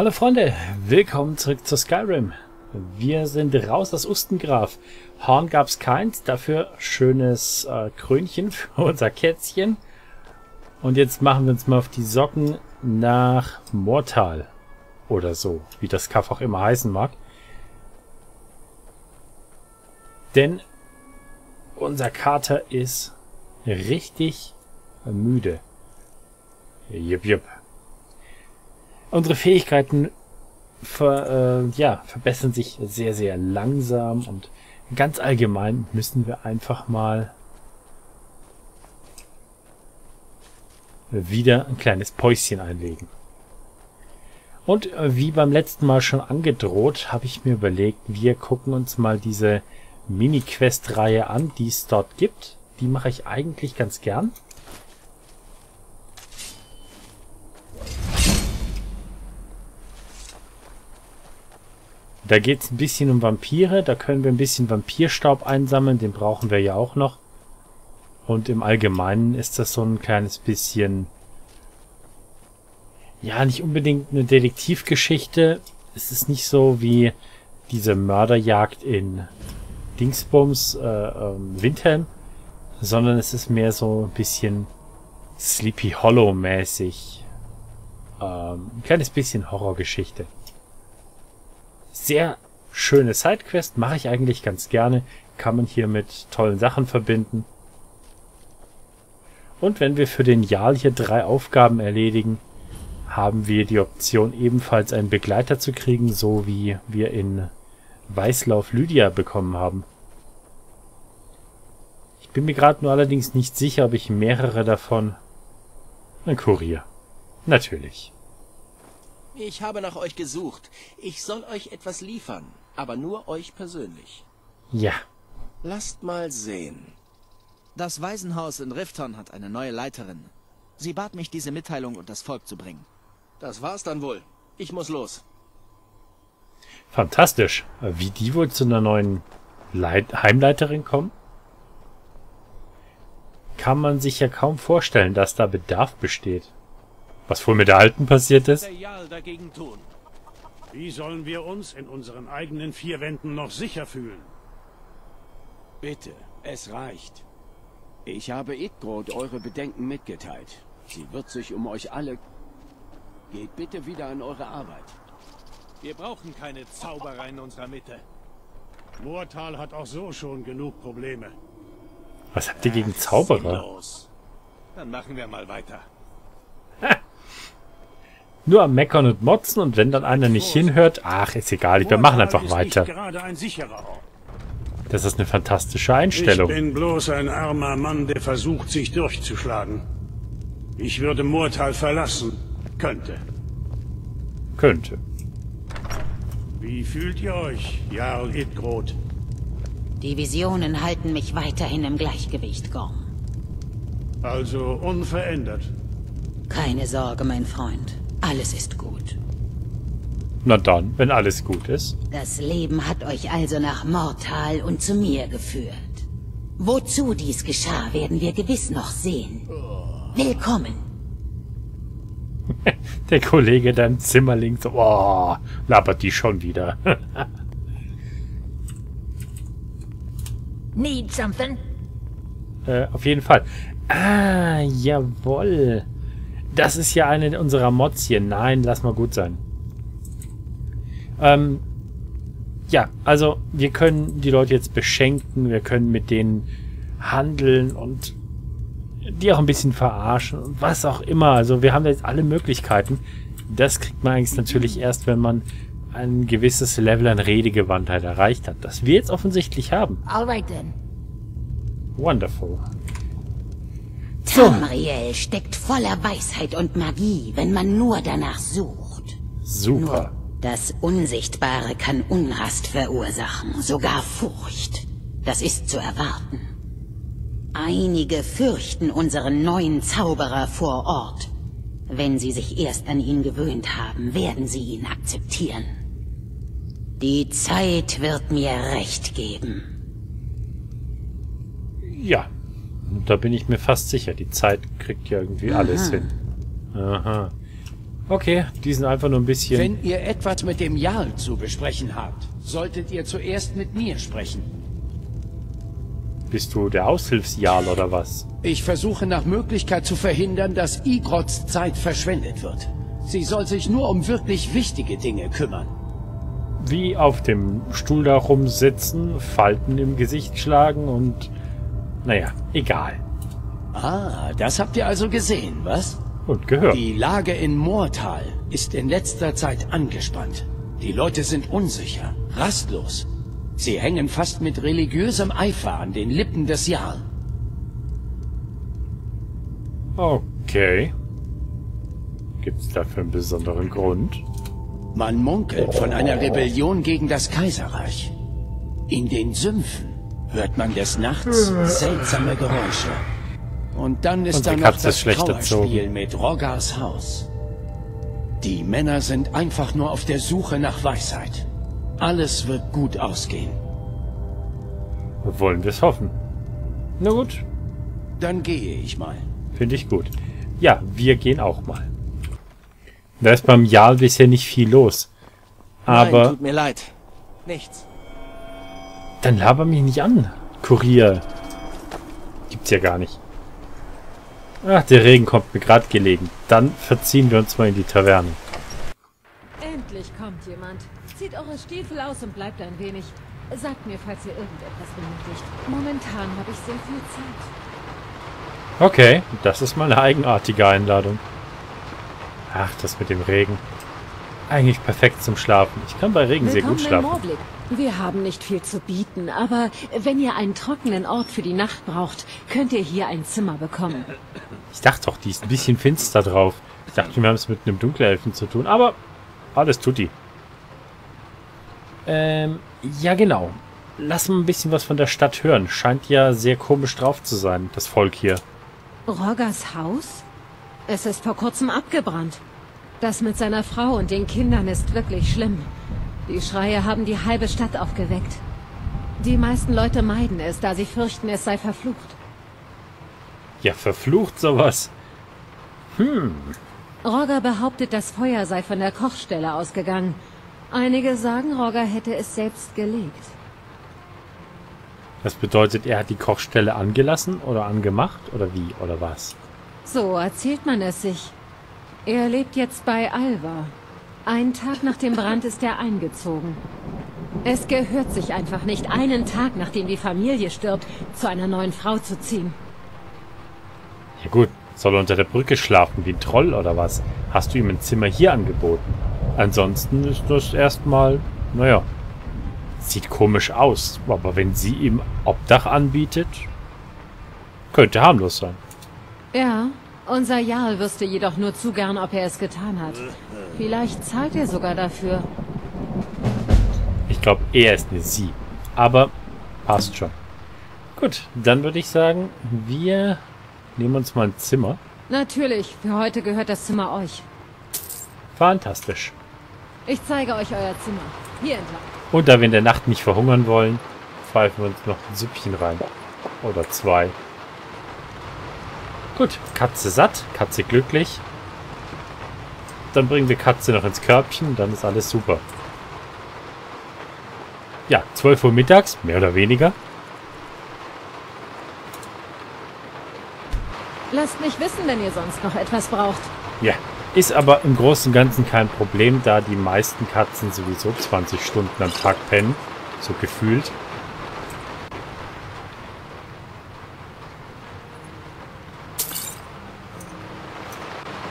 Hallo Freunde, willkommen zurück zu Skyrim. Wir sind raus aus Ustengraf. Horn gab's keins, dafür schönes äh, Krönchen für unser Kätzchen. Und jetzt machen wir uns mal auf die Socken nach Mortal. Oder so, wie das Kaff auch immer heißen mag. Denn unser Kater ist richtig müde. Jupp, jupp. Unsere Fähigkeiten ver, äh, ja, verbessern sich sehr, sehr langsam und ganz allgemein müssen wir einfach mal wieder ein kleines Päuschen einlegen. Und äh, wie beim letzten Mal schon angedroht, habe ich mir überlegt, wir gucken uns mal diese Mini-Quest-Reihe an, die es dort gibt. Die mache ich eigentlich ganz gern. Da geht es ein bisschen um Vampire. Da können wir ein bisschen Vampirstaub einsammeln. Den brauchen wir ja auch noch. Und im Allgemeinen ist das so ein kleines bisschen... Ja, nicht unbedingt eine Detektivgeschichte. Es ist nicht so wie diese Mörderjagd in Dingsbums äh, ähm, Windhelm, sondern es ist mehr so ein bisschen Sleepy Hollow mäßig. Ähm, ein kleines bisschen Horrorgeschichte. Sehr schöne Sidequest, mache ich eigentlich ganz gerne. Kann man hier mit tollen Sachen verbinden. Und wenn wir für den Jarl hier drei Aufgaben erledigen, haben wir die Option ebenfalls einen Begleiter zu kriegen, so wie wir in Weißlauf Lydia bekommen haben. Ich bin mir gerade nur allerdings nicht sicher, ob ich mehrere davon... Ein Kurier. Natürlich. Ich habe nach euch gesucht. Ich soll euch etwas liefern, aber nur euch persönlich. Ja. Lasst mal sehen. Das Waisenhaus in Rifton hat eine neue Leiterin. Sie bat mich, diese Mitteilung und das Volk zu bringen. Das war's dann wohl. Ich muss los. Fantastisch. Wie die wohl zu einer neuen Leit Heimleiterin kommen? Kann man sich ja kaum vorstellen, dass da Bedarf besteht. Was wohl mit der Alten passiert ist? Wie sollen wir uns in unseren eigenen vier Wänden noch sicher fühlen? Bitte, es reicht. Ich habe Idgrod eure Bedenken mitgeteilt. Sie wird sich um euch alle... Geht bitte wieder an eure Arbeit. Wir brauchen keine Zauberer in unserer Mitte. Moortal hat auch so schon genug Probleme. Was habt ihr gegen Zauberer? Dann machen wir mal weiter. Nur am Meckern und Motzen und wenn dann einer nicht hinhört, ach, ist egal, wir machen einfach weiter. Das ist eine fantastische Einstellung. Ich bin bloß ein armer Mann, der versucht, sich durchzuschlagen. Ich würde Moortal verlassen. Könnte. Könnte. Wie fühlt ihr euch, Jarl Idgrod? Die Visionen halten mich weiterhin im Gleichgewicht, Gorm. Also unverändert. Keine Sorge, mein Freund. Alles ist gut. Na dann, wenn alles gut ist. Das Leben hat euch also nach Mortal und zu mir geführt. Wozu dies geschah, werden wir gewiss noch sehen. Willkommen. Der Kollege da im Zimmer links, oh, labert die schon wieder. Need something? äh, auf jeden Fall. Ah, jawoll. Das ist ja eine unserer Mods hier. Nein, lass mal gut sein. Ähm, ja, also wir können die Leute jetzt beschenken, wir können mit denen handeln und die auch ein bisschen verarschen und was auch immer. Also wir haben jetzt alle Möglichkeiten. Das kriegt man eigentlich natürlich erst, wenn man ein gewisses Level an Redegewandtheit erreicht hat. Das wir jetzt offensichtlich haben. Alright then. Wonderful. Tamriel steckt voller Weisheit und Magie, wenn man nur danach sucht. Super. Das Unsichtbare kann Unrast verursachen, sogar Furcht. Das ist zu erwarten. Einige fürchten unseren neuen Zauberer vor Ort. Wenn sie sich erst an ihn gewöhnt haben, werden sie ihn akzeptieren. Die Zeit wird mir recht geben. Ja, da bin ich mir fast sicher. Die Zeit kriegt ja irgendwie alles hin. Aha. Okay, die sind einfach nur ein bisschen... Wenn ihr etwas mit dem Jarl zu besprechen habt, solltet ihr zuerst mit mir sprechen. Bist du der Aushilfsjarl oder was? Ich versuche nach Möglichkeit zu verhindern, dass Igrots Zeit verschwendet wird. Sie soll sich nur um wirklich wichtige Dinge kümmern. Wie auf dem Stuhl da rumsitzen, Falten im Gesicht schlagen und... Naja, egal. Ah, das habt ihr also gesehen, was? Und gehört. Die Lage in Moortal ist in letzter Zeit angespannt. Die Leute sind unsicher, rastlos. Sie hängen fast mit religiösem Eifer an den Lippen des Jarl. Okay. Gibt's dafür einen besonderen Grund? Man munkelt von einer Rebellion gegen das Kaiserreich. In den Sümpfen hört man des Nachts seltsame Geräusche. Und dann ist Unsere da noch das Trauerspiel mit Rogars Haus. Die Männer sind einfach nur auf der Suche nach Weisheit. Alles wird gut ausgehen. Wollen wir es hoffen. Na gut, Dann gehe ich mal. finde ich gut. Ja, wir gehen auch mal. Da ist beim Jarl bisher nicht viel los. Nein, Aber tut mir leid. Nichts. Dann laber mich nicht an. Kurier. Gibt's ja gar nicht. Ach, der Regen kommt mir gerade gelegen. Dann verziehen wir uns mal in die Taverne. Endlich kommt jemand. Zieht eure Stiefel aus und bleibt ein wenig. Sagt mir, falls ihr irgendetwas benötigt. Momentan habe ich sehr viel Zeit. Okay, das ist mal eine eigenartige Einladung. Ach, das mit dem Regen. Eigentlich perfekt zum Schlafen. Ich kann bei Regen sehr gut Willkommen schlafen. Wir haben nicht viel zu bieten, aber wenn ihr einen trockenen Ort für die Nacht braucht, könnt ihr hier ein Zimmer bekommen. Ich dachte doch, die ist ein bisschen finster drauf. Ich dachte, wir haben es mit einem Dunkelelfen zu tun, aber alles tut die. Ähm, ja genau. Lass mal ein bisschen was von der Stadt hören. Scheint ja sehr komisch drauf zu sein, das Volk hier. Roggers Haus? Es ist vor kurzem abgebrannt. Das mit seiner Frau und den Kindern ist wirklich schlimm. Die Schreie haben die halbe Stadt aufgeweckt. Die meisten Leute meiden es, da sie fürchten, es sei verflucht. Ja, verflucht sowas. Hm, Rogger behauptet, das Feuer sei von der Kochstelle ausgegangen. Einige sagen, Rogger hätte es selbst gelegt. das bedeutet, er hat die Kochstelle angelassen oder angemacht oder wie oder was? So erzählt man es sich. Er lebt jetzt bei Alva. Einen Tag nach dem Brand ist er eingezogen. Es gehört sich einfach nicht, einen Tag nachdem die Familie stirbt, zu einer neuen Frau zu ziehen. Ja gut, soll er unter der Brücke schlafen wie ein Troll oder was? Hast du ihm ein Zimmer hier angeboten? Ansonsten ist das erstmal, naja, sieht komisch aus. Aber wenn sie ihm Obdach anbietet, könnte harmlos sein. Ja, unser Jarl wüsste jedoch nur zu gern, ob er es getan hat. Vielleicht zahlt er sogar dafür. Ich glaube, er ist eine Sie. Aber passt schon. Gut, dann würde ich sagen, wir nehmen uns mal ein Zimmer. Natürlich, für heute gehört das Zimmer euch. Fantastisch. Ich zeige euch euer Zimmer. Hier entlang. Und da wir in der Nacht nicht verhungern wollen, pfeifen wir uns noch ein Süppchen rein. Oder zwei. Gut, Katze satt, Katze glücklich. Dann bringen wir Katze noch ins Körbchen, dann ist alles super. Ja, 12 Uhr mittags, mehr oder weniger. Lasst mich wissen, wenn ihr sonst noch etwas braucht. Ja, ist aber im Großen und Ganzen kein Problem, da die meisten Katzen sowieso 20 Stunden am Tag pennen. So gefühlt.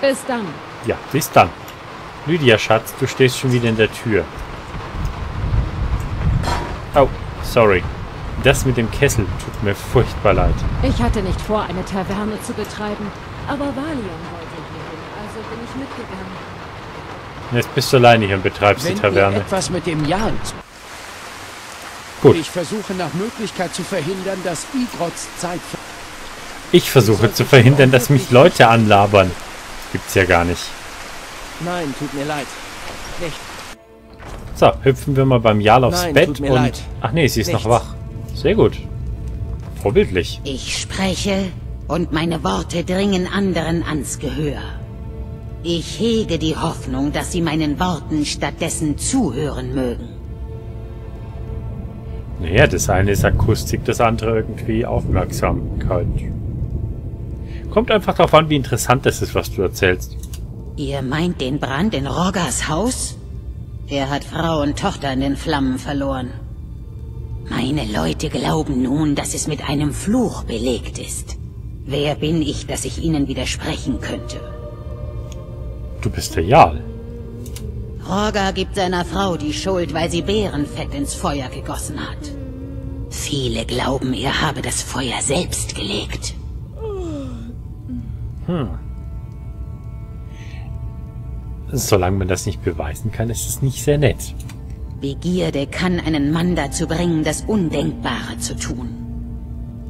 Bis dann. Ja, bis dann. Lydia, Schatz, du stehst schon wieder in der Tür. Oh, sorry. Das mit dem Kessel tut mir furchtbar leid. Ich hatte nicht vor, eine Taverne zu betreiben, aber Valion wollte hierhin, also bin ich mitgegangen. Jetzt bist du alleine hier und betreibst Wenn die ihr Taverne. etwas mit dem Jarl... Gut. Ich versuche nach Möglichkeit zu verhindern, dass Igrots Zeit... Ich versuche zu verhindern, dass mich Leute anlabern. Gibt's ja gar nicht. Nein, tut mir leid. Nicht. So, hüpfen wir mal beim Jarl aufs Nein, Bett tut mir und... leid. Ach nee, sie ist noch Nichts. wach. Sehr gut. Vorbildlich. Ich spreche und meine Worte dringen anderen ans Gehör. Ich hege die Hoffnung, dass Sie meinen Worten stattdessen zuhören mögen. Naja, das eine ist Akustik, das andere irgendwie Aufmerksamkeit. Kommt einfach darauf an, wie interessant das ist, was du erzählst. Ihr meint den Brand in Rogers Haus? Er hat Frau und Tochter in den Flammen verloren. Meine Leute glauben nun, dass es mit einem Fluch belegt ist. Wer bin ich, dass ich ihnen widersprechen könnte? Du bist der Jarl. Roger gibt seiner Frau die Schuld, weil sie Bärenfett ins Feuer gegossen hat. Viele glauben, er habe das Feuer selbst gelegt. Hm. Solange man das nicht beweisen kann, ist es nicht sehr nett. Begierde kann einen Mann dazu bringen, das Undenkbare zu tun.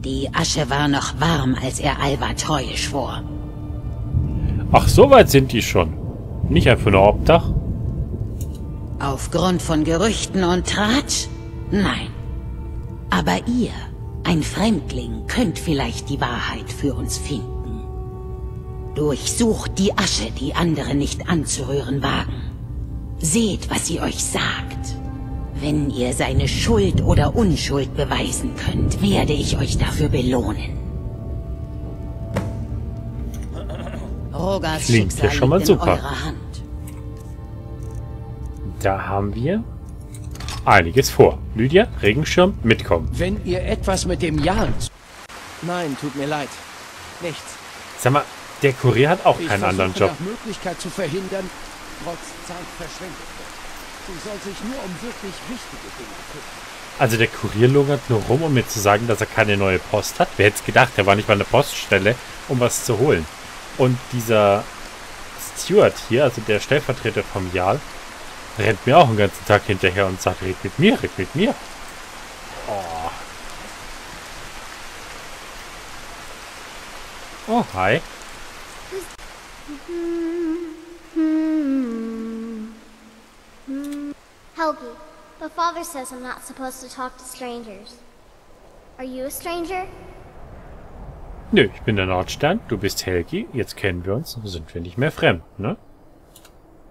Die Asche war noch warm, als er Alba Treue schwor. Ach, so weit sind die schon. Nicht einfach nur Obdach? Aufgrund von Gerüchten und Tratsch? Nein. Aber ihr, ein Fremdling, könnt vielleicht die Wahrheit für uns finden. Durchsucht die Asche, die andere nicht anzurühren wagen. Seht, was sie euch sagt. Wenn ihr seine Schuld oder Unschuld beweisen könnt, werde ich euch dafür belohnen. Rogers Klingt ja Schicksal schon mal super. eurer Hand. Da haben wir einiges vor. Lydia, Regenschirm, mitkommen. Wenn ihr etwas mit dem Jan... Nein, tut mir leid. Nichts. Sag mal, der Kurier hat auch Ich keinen anderen Job. Möglichkeit zu verhindern, trotz Zeit verschwendet wird. Sie soll sich nur um wirklich wichtige Dinge kümmern. Also der Kurier lungert nur rum, um mir zu sagen, dass er keine neue Post hat. Wer hätte es gedacht, er war nicht mal eine Poststelle, um was zu holen. Und dieser Steward hier, also der Stellvertreter vom Jarl, rennt mir auch den ganzen Tag hinterher und sagt, red mit mir, red mit mir. Oh. Oh, hi. Helgi, but father says I'm not supposed to talk to strangers. Are you a stranger? Nö, ich bin der Nordstern, du bist Helgi, jetzt kennen wir uns, sind wir nicht mehr fremd, ne?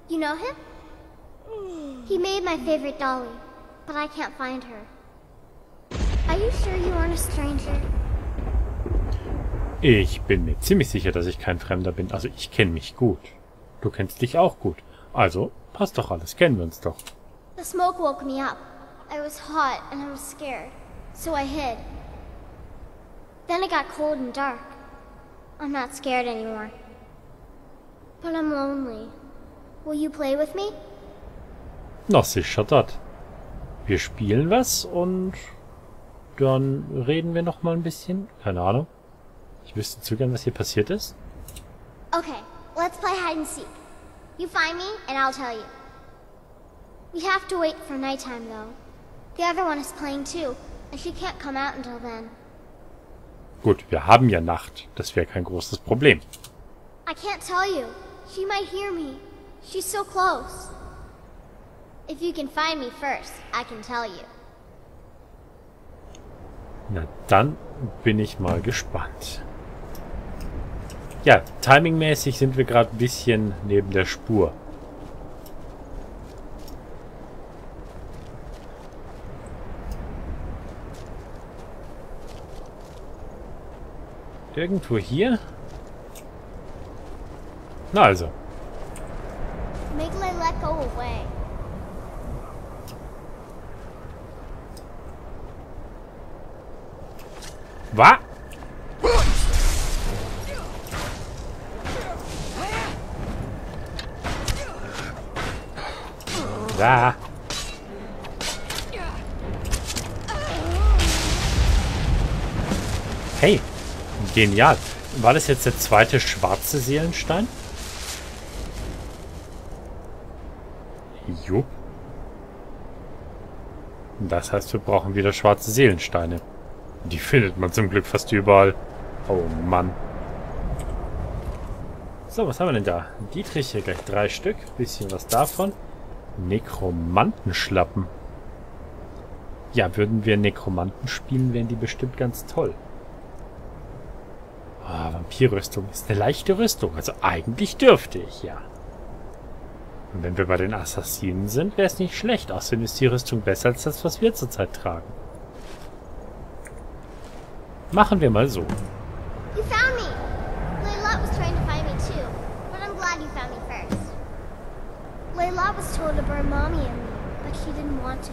You know him? He made my favorite dolly, but I can't find her. Are you sure you aren't a stranger? Ich bin mir ziemlich sicher, dass ich kein Fremder bin. Also ich kenne mich gut. Du kennst dich auch gut. Also passt doch alles, kennen wir uns doch. The smoke woke me up. I was hot and I was scared, so I hid. Then it got cold and dark. I'm not scared anymore. But I'm lonely. Will you play with me? Na sicher dat. Wir spielen was und dann reden wir noch mal ein bisschen. Keine Ahnung. Ich wüsste zu gern, was hier passiert ist. Okay, let's play hide and seek. You find me, and I'll tell you. We have to wait for nighttime, though. The other one is playing too, and she can't come out until then. Gut, wir haben ja Nacht. Das wäre kein großes Problem. I can't tell you. She might hear me. She's so close. If you can find me first, I can tell you. Na dann bin ich mal gespannt. Ja, timingmäßig sind wir gerade ein bisschen neben der Spur. Irgendwo hier? Na also. Was? Da. Hey, genial. War das jetzt der zweite schwarze Seelenstein? Jupp. Das heißt, wir brauchen wieder schwarze Seelensteine. Die findet man zum Glück fast überall. Oh Mann. So, was haben wir denn da? Dietrich hier gleich drei Stück. Bisschen was davon. Nekromantenschlappen. Ja, würden wir Nekromanten spielen, wären die bestimmt ganz toll. Ah, Vampirrüstung ist eine leichte Rüstung. Also eigentlich dürfte ich, ja. Und wenn wir bei den Assassinen sind, wäre es nicht schlecht. Außerdem ist die Rüstung besser als das, was wir zurzeit tragen. Machen wir mal so. Layla was told to burn Mommy and me, but she didn't want to.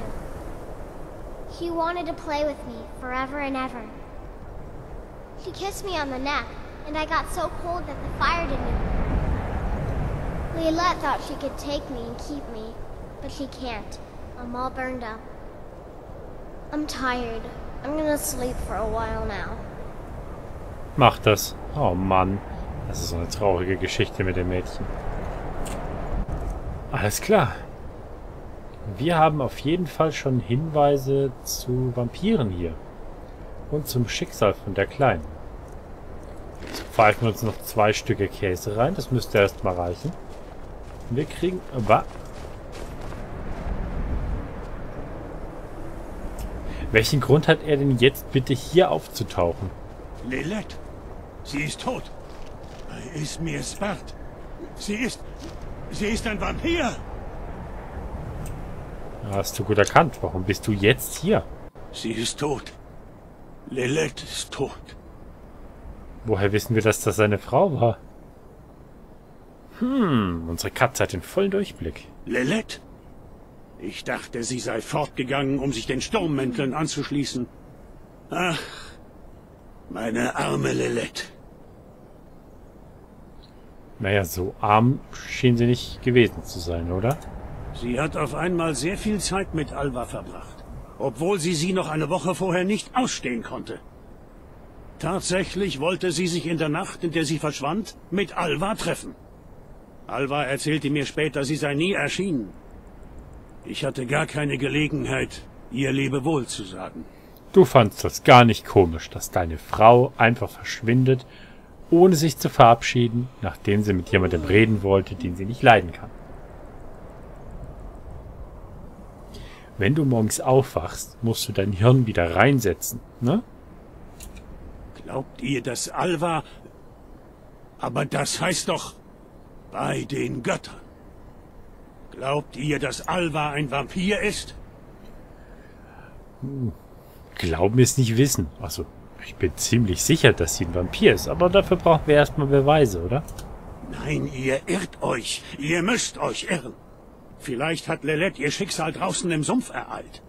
She wanted to play with me forever and ever. She kissed me on the neck, and I got so cold that the fire didn't. Leolette thought she could take me and keep me, but she can't. I'm all burned up. I'm tired. I'm gonna sleep for a while now. Mach das. Oh Mann. Das ist so eine traurige Geschichte mit dem Mädchen. Alles klar. Wir haben auf jeden Fall schon Hinweise zu Vampiren hier. Und zum Schicksal von der Kleinen. Pfeifen wir uns noch zwei Stücke Käse rein. Das müsste erstmal reichen. Wir kriegen... Wa Welchen Grund hat er denn jetzt bitte hier aufzutauchen? Lilette, sie ist tot. Ist mir Spart. Sie ist... Sie ist ein Vampir. Hast du gut erkannt. Warum bist du jetzt hier? Sie ist tot. Lilette ist tot. Woher wissen wir, dass das seine Frau war? Hm, unsere Katze hat den vollen Durchblick. Lilette? Ich dachte, sie sei fortgegangen, um sich den Sturmmänteln anzuschließen. Ach, meine arme Lilette. Naja, so arm schien sie nicht gewesen zu sein, oder? Sie hat auf einmal sehr viel Zeit mit Alva verbracht, obwohl sie sie noch eine Woche vorher nicht ausstehen konnte. Tatsächlich wollte sie sich in der Nacht, in der sie verschwand, mit Alva treffen. Alva erzählte mir später, sie sei nie erschienen. Ich hatte gar keine Gelegenheit, ihr Lebewohl zu sagen. Du fandst das gar nicht komisch, dass deine Frau einfach verschwindet, ohne sich zu verabschieden, nachdem sie mit jemandem reden wollte, den sie nicht leiden kann. Wenn du morgens aufwachst, musst du dein Hirn wieder reinsetzen, ne? Glaubt ihr, dass Alva... Aber das heißt doch... Bei den Göttern. Glaubt ihr, dass Alva ein Vampir ist? Glauben ist nicht wissen. Also, ich bin ziemlich sicher, dass sie ein Vampir ist, aber dafür brauchen wir erstmal Beweise, oder? Nein, ihr irrt euch. Ihr müsst euch irren. Vielleicht hat Lilette ihr Schicksal draußen im Sumpf ereilt.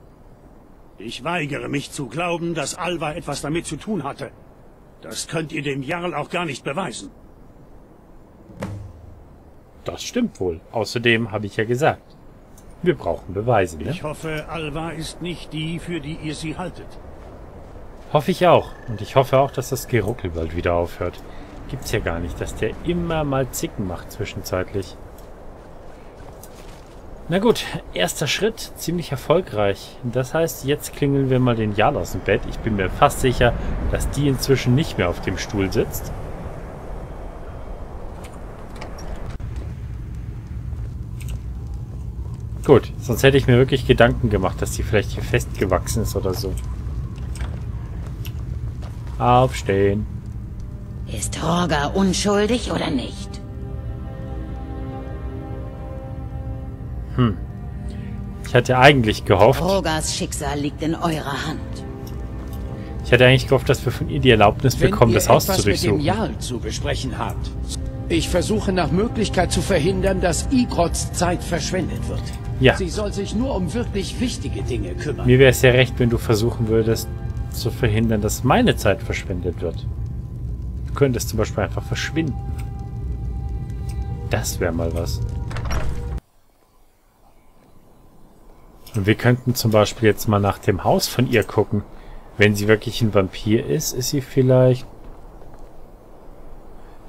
Ich weigere mich zu glauben, dass Alva etwas damit zu tun hatte. Das könnt ihr dem Jarl auch gar nicht beweisen. Das stimmt wohl. Außerdem habe ich ja gesagt, wir brauchen Beweise, ne? Ich hoffe, Alva ist nicht die, für die ihr sie haltet. Hoffe ich auch. Und ich hoffe auch, dass das Geruckel bald wieder aufhört. Gibt's ja gar nicht, dass der immer mal Zicken macht zwischenzeitlich. Na gut, erster Schritt, ziemlich erfolgreich. Das heißt, jetzt klingeln wir mal den Jarl aus dem Bett. Ich bin mir fast sicher, dass die inzwischen nicht mehr auf dem Stuhl sitzt. Gut, sonst hätte ich mir wirklich Gedanken gemacht, dass die vielleicht hier festgewachsen ist oder so. Aufstehen. Ist Horga unschuldig oder nicht? Hm. Ich hatte eigentlich gehofft... Horgas Schicksal liegt in eurer Hand. Ich hatte eigentlich gehofft, dass wir von ihr die Erlaubnis bekommen, das Haus zu durchsuchen. Wenn ihr etwas mit dem Jarl zu besprechen habt. Ich versuche nach Möglichkeit zu verhindern, dass Igrots Zeit verschwendet wird. Ja. Sie soll sich nur um wirklich wichtige Dinge kümmern. Mir wäre es ja recht, wenn du versuchen würdest, zu verhindern, dass meine Zeit verschwendet wird. Du könntest zum Beispiel einfach verschwinden. Das wäre mal was. Und wir könnten zum Beispiel jetzt mal nach dem Haus von ihr gucken. Wenn sie wirklich ein Vampir ist, ist sie vielleicht...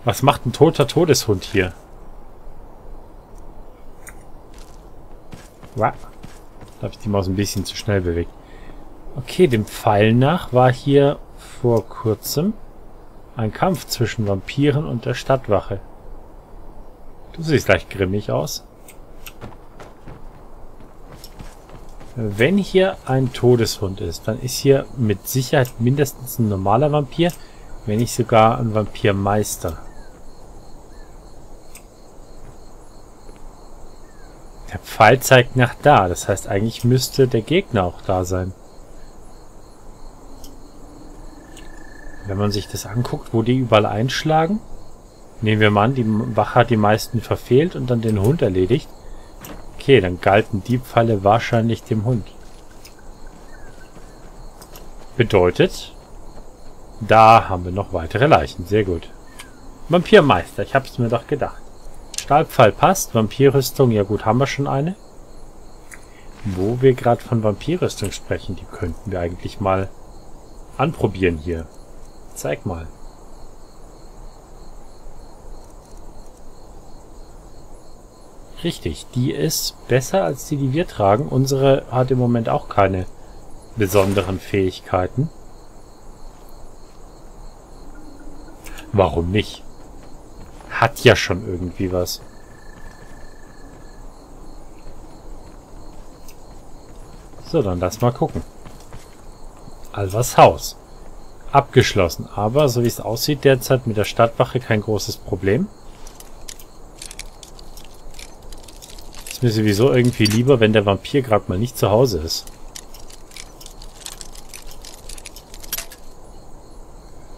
Was macht ein toter Todeshund hier? Wow. Da habe ich die Maus ein bisschen zu schnell bewegt. Okay, dem Pfeil nach war hier vor kurzem ein Kampf zwischen Vampiren und der Stadtwache. Du siehst leicht grimmig aus. Wenn hier ein Todeshund ist, dann ist hier mit Sicherheit mindestens ein normaler Vampir, wenn nicht sogar ein Vampirmeister. Pfeil zeigt nach da. Das heißt, eigentlich müsste der Gegner auch da sein. Wenn man sich das anguckt, wo die überall einschlagen. Nehmen wir mal an, die Wache hat die meisten verfehlt und dann den Hund erledigt. Okay, dann galten die Pfeile wahrscheinlich dem Hund. Bedeutet, da haben wir noch weitere Leichen. Sehr gut. Vampirmeister, ich hab's mir doch gedacht. Stahlpfeil passt, Vampirrüstung, ja gut, haben wir schon eine. Wo wir gerade von Vampirrüstung sprechen, die könnten wir eigentlich mal anprobieren hier. Zeig mal. Richtig, die ist besser als die, die wir tragen. Unsere hat im Moment auch keine besonderen Fähigkeiten. Warum nicht? Hat ja schon irgendwie was. So, dann lass mal gucken. Alvas Haus. Abgeschlossen, aber so wie es aussieht derzeit mit der Stadtwache kein großes Problem. Ist mir sowieso irgendwie lieber, wenn der Vampir gerade mal nicht zu Hause ist.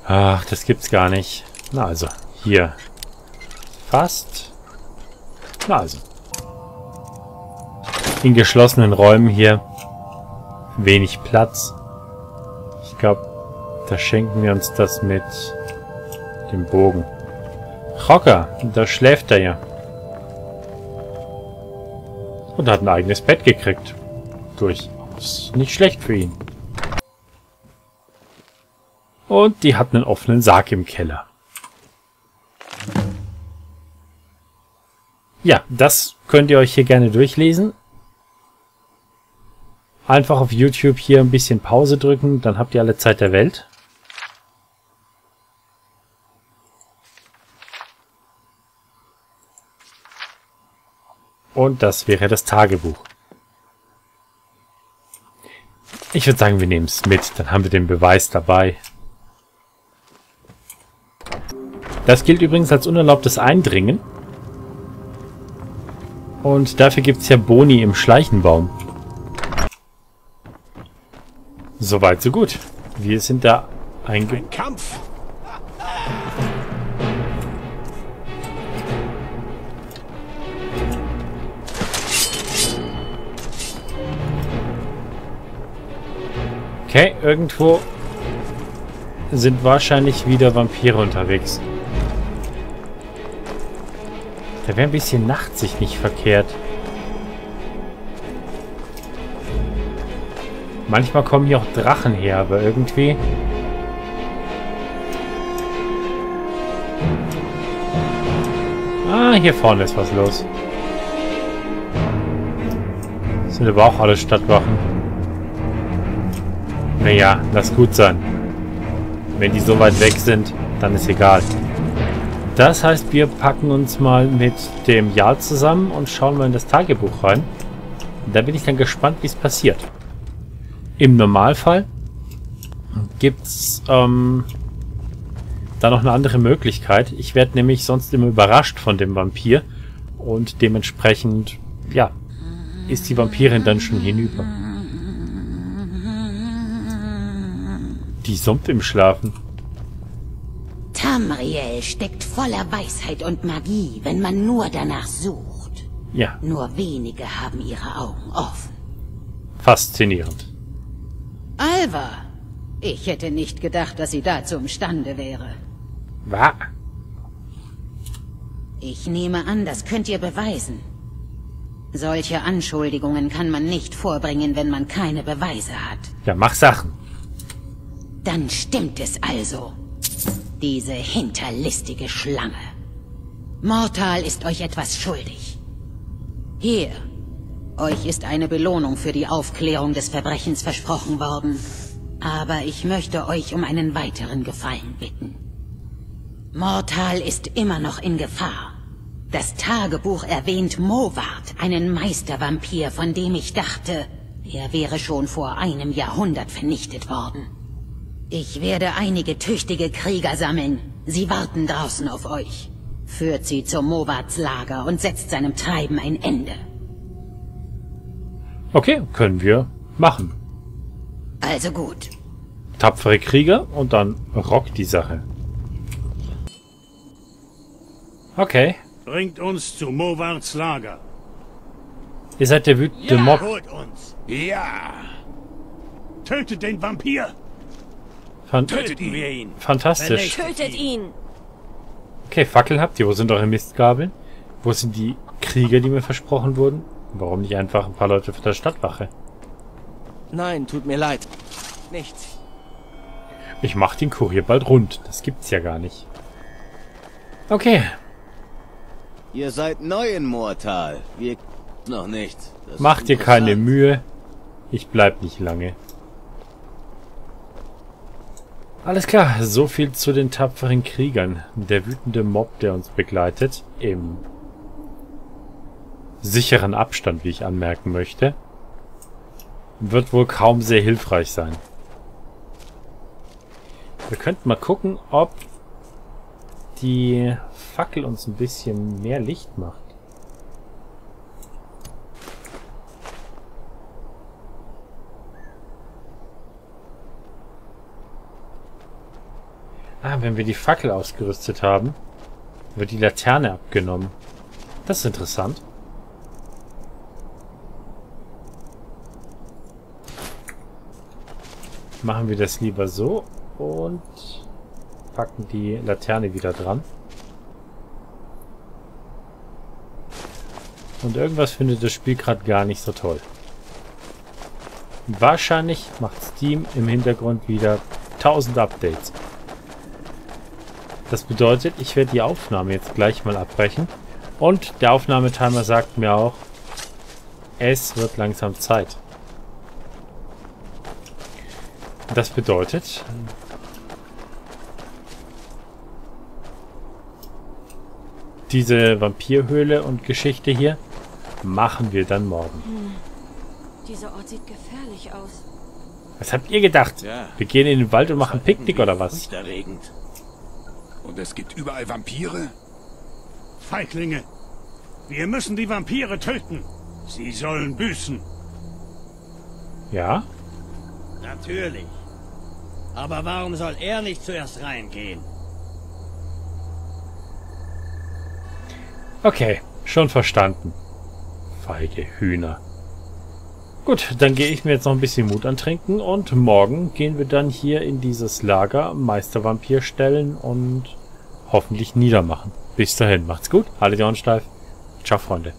Ach, das gibt's gar nicht. Na also, hier. Fast. Na also. In geschlossenen Räumen hier. Wenig Platz. Ich glaube, da schenken wir uns das mit dem Bogen. Rocker, da schläft er ja. Und hat ein eigenes Bett gekriegt. Durchaus nicht schlecht für ihn. Und die hat einen offenen Sarg im Keller. Ja, das könnt ihr euch hier gerne durchlesen. Einfach auf YouTube hier ein bisschen Pause drücken, dann habt ihr alle Zeit der Welt. Und das wäre das Tagebuch. Ich würde sagen, wir nehmen es mit, dann haben wir den Beweis dabei. Das gilt übrigens als unerlaubtes Eindringen. Und dafür gibt es ja Boni im Schleichenbaum. Soweit, so gut. Wir sind da einge... Kampf! Okay, irgendwo sind wahrscheinlich wieder Vampire unterwegs. Da wäre ein bisschen nachtsicht nicht verkehrt. Manchmal kommen hier auch Drachen her, aber irgendwie... Ah, hier vorne ist was los. Das sind aber auch alle Stadtwachen. Naja, lass gut sein. Wenn die so weit weg sind, dann ist egal. Das heißt, wir packen uns mal mit dem Jahr zusammen und schauen mal in das Tagebuch rein. Da bin ich dann gespannt, wie es passiert. Im Normalfall gibt es ähm, da noch eine andere Möglichkeit. Ich werde nämlich sonst immer überrascht von dem Vampir und dementsprechend, ja, ist die Vampirin dann schon hinüber. Die summt im Schlafen. Tamriel steckt voller Weisheit und Magie, wenn man nur danach sucht. Ja. Nur wenige haben ihre Augen offen. Faszinierend. Alva, ich hätte nicht gedacht, dass sie dazu imstande wäre. Was? Ich nehme an, das könnt ihr beweisen. Solche Anschuldigungen kann man nicht vorbringen, wenn man keine Beweise hat. Ja, mach Sachen. Dann stimmt es also. Diese hinterlistige Schlange. Mortal ist euch etwas schuldig. Hier. Euch ist eine Belohnung für die Aufklärung des Verbrechens versprochen worden. Aber ich möchte euch um einen weiteren Gefallen bitten. Mortal ist immer noch in Gefahr. Das Tagebuch erwähnt Mowart, einen Meistervampir, von dem ich dachte, er wäre schon vor einem Jahrhundert vernichtet worden. Ich werde einige tüchtige Krieger sammeln. Sie warten draußen auf euch. Führt sie zum Mowarts Lager und setzt seinem Treiben ein Ende. Okay, können wir machen. Also gut. Tapfere Krieger und dann rockt die Sache. Okay. Bringt uns zu Mowarts Lager. Ihr seid der wütende Mob. Holt uns. Ja. Tötet den Vampir. Fan Töten wir ihn. Fantastisch. Tötet ihn! Okay, Fackeln habt ihr. Wo sind eure Mistgabeln? Wo sind die Krieger, die mir versprochen wurden? Warum nicht einfach ein paar Leute von der Stadtwache? Nein, tut mir leid. Nichts. Ich mach den Kurier bald rund. Das gibt's ja gar nicht. Okay. Ihr seid neu in Moortal. Wir noch nicht. Das Macht ist dir keine. Mühe. Ich bleib nicht lange. Alles klar, so viel zu den tapferen Kriegern. Der wütende Mob, der uns begleitet, im sicheren Abstand, wie ich anmerken möchte, wird wohl kaum sehr hilfreich sein. Wir könnten mal gucken, ob die Fackel uns ein bisschen mehr Licht macht. Ah, wenn wir die Fackel ausgerüstet haben, wird die Laterne abgenommen. Das ist interessant. Machen wir das lieber so und packen die Laterne wieder dran. Und irgendwas findet das Spiel gerade gar nicht so toll. Wahrscheinlich macht Steam im Hintergrund wieder 1000 Updates. Das bedeutet, ich werde die Aufnahme jetzt gleich mal abbrechen. Und der Aufnahmetimer sagt mir auch, es wird langsam Zeit. Das bedeutet, diese Vampirhöhle und Geschichte hier machen wir dann morgen. Dieser Ort sieht gefährlich aus. Was habt ihr gedacht? Ja. Wir gehen in den Wald und machen Picknick oder was? Furchterregend. Und es gibt überall Vampire? Feiglinge. Wir müssen die Vampire töten. Sie sollen büßen. Ja? Natürlich. Aber warum soll er nicht zuerst reingehen? Okay, schon verstanden. Feige Hühner. Gut, dann gehe ich mir jetzt noch ein bisschen Mut antrinken und morgen gehen wir dann hier in dieses Lager Meistervampir stellen und hoffentlich niedermachen. Bis dahin, macht's gut, haltet die Ohren steif. Ciao, Freunde.